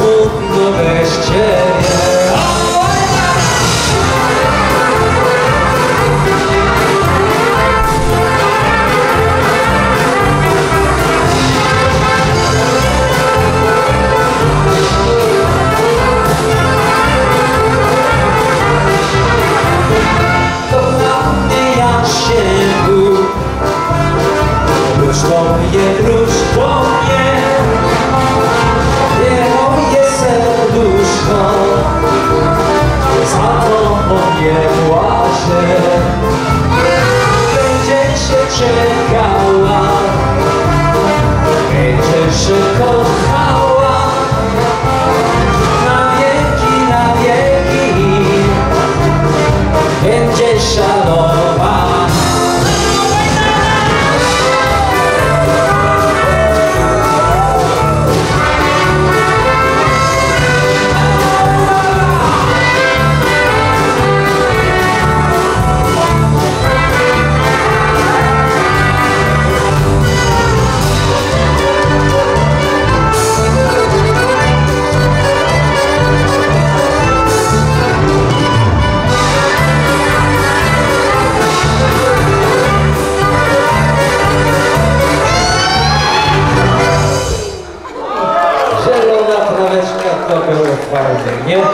smutno bez ciebie. 是高啊，变成失控。кто кого в пару дерьме.